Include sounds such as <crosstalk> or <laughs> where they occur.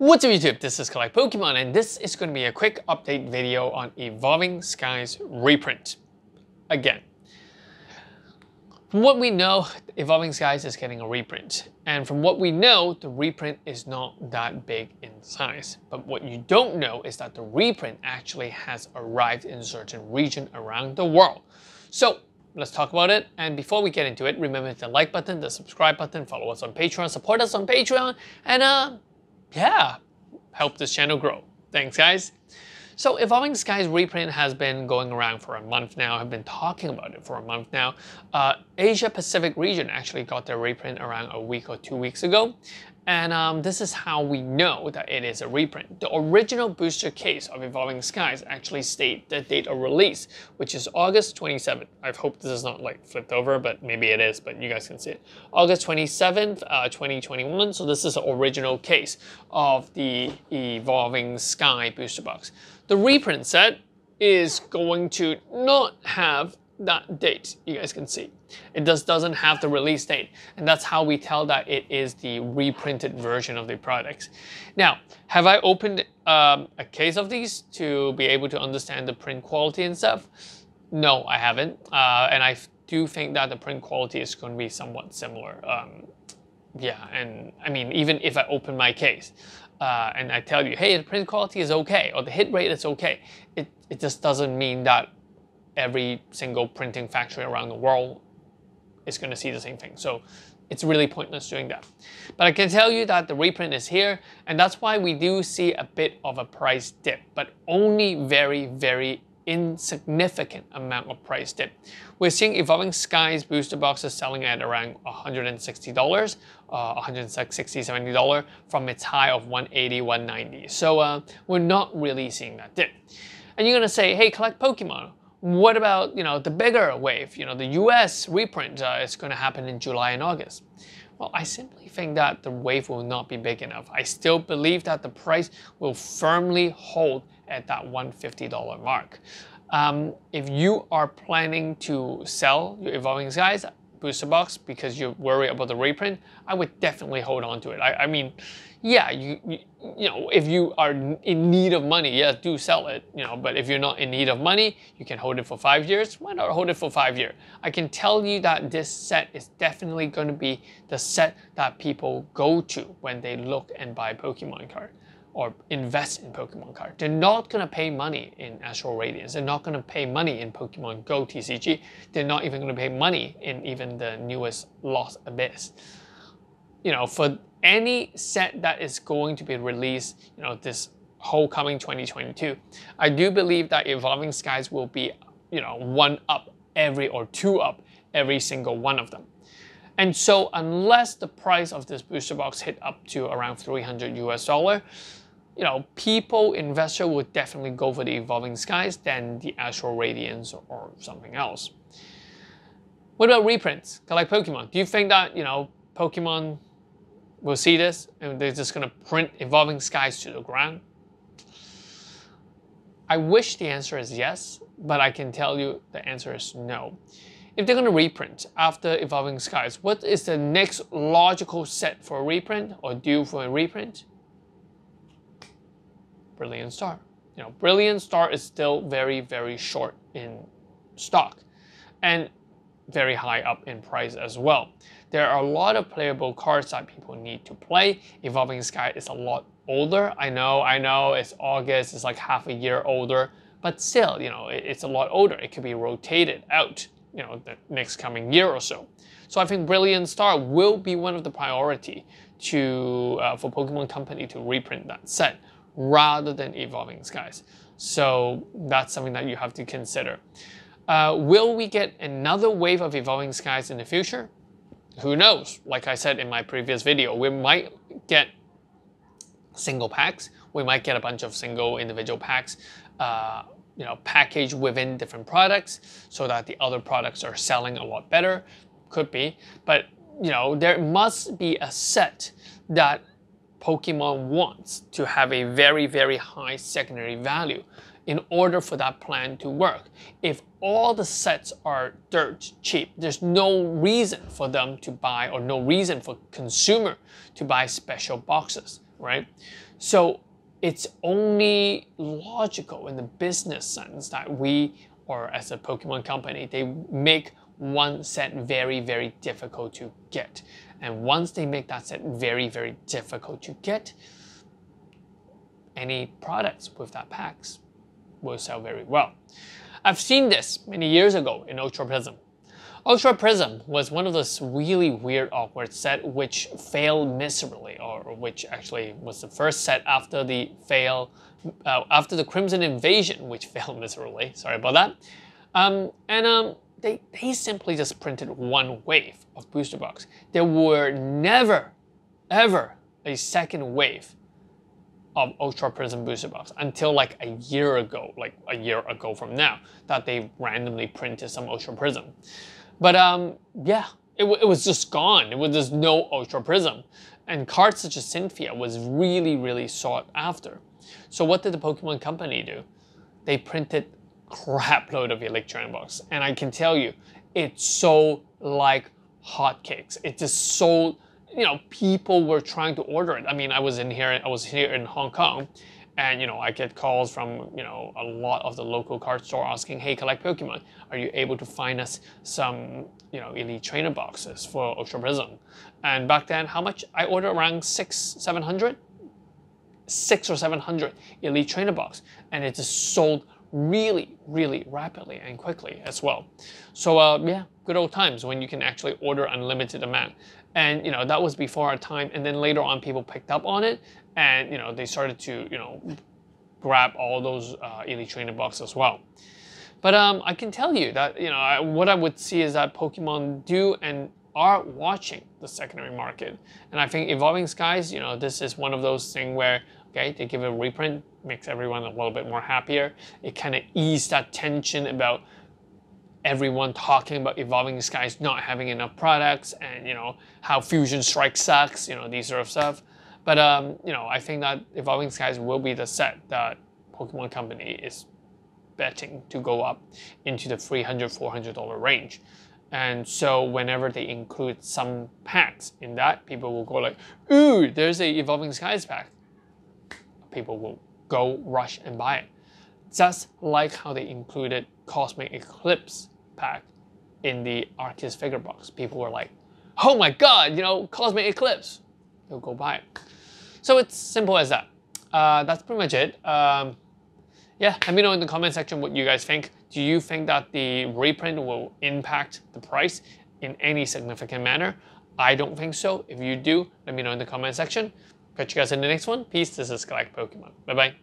What's up YouTube, this is Collect Pokemon and this is going to be a quick update video on Evolving Skies reprint. Again, from what we know, Evolving Skies is getting a reprint. And from what we know, the reprint is not that big in size. But what you don't know is that the reprint actually has arrived in certain region around the world. So let's talk about it. And before we get into it, remember the like button, the subscribe button, follow us on Patreon, support us on Patreon, and uh, yeah, help this channel grow. Thanks, guys. So Evolving Skies reprint has been going around for a month now. I've been talking about it for a month now. Uh, Asia Pacific region actually got their reprint around a week or two weeks ago. And um, this is how we know that it is a reprint. The original booster case of Evolving Skies actually state the date of release, which is August 27th. I hope this is not like flipped over, but maybe it is, but you guys can see it. August 27th, uh, 2021. So this is the original case of the Evolving Sky booster box. The reprint set is going to not have that date, you guys can see. It just doesn't have the release date. And that's how we tell that it is the reprinted version of the products. Now, have I opened um, a case of these to be able to understand the print quality and stuff? No, I haven't. Uh, and I do think that the print quality is going to be somewhat similar. Um, yeah, and I mean, even if I open my case uh, and I tell you, hey, the print quality is okay, or the hit rate is okay, it, it just doesn't mean that every single printing factory around the world is going to see the same thing. So it's really pointless doing that. But I can tell you that the reprint is here, and that's why we do see a bit of a price dip, but only very, very insignificant amount of price dip. We're seeing Evolving Skies booster boxes selling at around $160, uh, $160, $70 from its high of 180, 190. So uh, we're not really seeing that dip. And you're gonna say, hey, collect Pokemon. What about you know the bigger wave? You know the U.S. reprint uh, is going to happen in July and August. Well, I simply think that the wave will not be big enough. I still believe that the price will firmly hold at that $150 mark. Um, if you are planning to sell your Evolving Skies, booster box because you're worried about the reprint, I would definitely hold on to it. I, I mean, yeah, you, you, you know, if you are in need of money, yeah, do sell it, you know, but if you're not in need of money, you can hold it for five years. Why not hold it for five years? I can tell you that this set is definitely going to be the set that people go to when they look and buy Pokemon card or invest in Pokemon card. They're not going to pay money in Astral Radiance. They're not going to pay money in Pokemon Go TCG. They're not even going to pay money in even the newest Lost Abyss. You know, for any set that is going to be released, you know, this whole coming 2022, I do believe that Evolving Skies will be, you know, one up every or two up every single one of them. And so unless the price of this booster box hit up to around 300 US dollar, you know, people, investor would definitely go for the Evolving Skies than the Astral Radiance or something else. What about reprints? Like Pokemon. Do you think that, you know, Pokemon will see this and they're just going to print Evolving Skies to the ground? I wish the answer is yes, but I can tell you the answer is no. If they're going to reprint after Evolving Skies, what is the next logical set for a reprint or due for a reprint? Brilliant Star. You know, Brilliant Star is still very, very short in stock and very high up in price as well. There are a lot of playable cards that people need to play. Evolving Sky is a lot older. I know, I know, it's August, it's like half a year older, but still, you know, it's a lot older. It could be rotated out, you know, the next coming year or so. So I think Brilliant Star will be one of the priority to uh, for Pokemon Company to reprint that set rather than evolving skies. So that's something that you have to consider. Uh, will we get another wave of evolving skies in the future? Who knows? Like I said in my previous video, we might get single packs. We might get a bunch of single individual packs, uh, you know, packaged within different products so that the other products are selling a lot better. Could be, but you know, there must be a set that Pokemon wants to have a very, very high secondary value in order for that plan to work. If all the sets are dirt cheap, there's no reason for them to buy or no reason for consumer to buy special boxes right? So it's only logical in the business sense that we, or as a Pokemon company, they make one set very, very difficult to get. And once they make that set very, very difficult to get, any products with that packs will sell very well. I've seen this many years ago in Ultra Prism. Ultra Prism was one of those really weird awkward set which failed miserably, or which actually was the first set after the fail, uh, after the Crimson Invasion, which <laughs> failed miserably. Sorry about that. Um, and um, they, they simply just printed one wave of booster box. There were never, ever a second wave of Ultra Prism booster box until like a year ago, like a year ago from now, that they randomly printed some Ultra Prism. But um, yeah, it, it was just gone. It was just no Ultra Prism. And cards such as Cynthia was really, really sought after. So what did the Pokemon Company do? They printed crap load of Trainer box. And I can tell you, it's so like hotcakes. It just sold, you know, people were trying to order it. I mean, I was in here, I was here in Hong Kong, and you know, I get calls from you know a lot of the local card store asking, "Hey, collect Pokemon. Are you able to find us some you know Elite Trainer boxes for Ultra Prism?" And back then, how much? I ordered around six, seven hundred, six or seven hundred Elite Trainer box, and it just sold really, really rapidly and quickly as well. So uh, yeah, good old times when you can actually order unlimited amount. And you know that was before our time, and then later on people picked up on it, and you know they started to you know grab all those uh, elite trainer boxes as well. But um, I can tell you that you know I, what I would see is that Pokemon do and are watching the secondary market, and I think Evolving Skies, you know, this is one of those things where okay they give a reprint, makes everyone a little bit more happier. It kind of ease that tension about everyone talking about evolving skies not having enough products and you know how fusion strike sucks you know these sort of stuff but um, you know, I think that Evolving Skies will be the set that Pokemon Company is betting to go up into the $300, $400 range. And so whenever they include some packs in that, people will go like, ooh, there's a Evolving Skies pack. People will go rush and buy it. Just like how they included Cosmic Eclipse pack in the Arceus figure box. People were like, oh my god, you know, Cosmic Eclipse you'll go buy it. So it's simple as that. Uh, that's pretty much it. Um, yeah, let me know in the comment section what you guys think. Do you think that the reprint will impact the price in any significant manner? I don't think so. If you do, let me know in the comment section. Catch you guys in the next one. Peace. This is Collect Pokemon. Bye bye.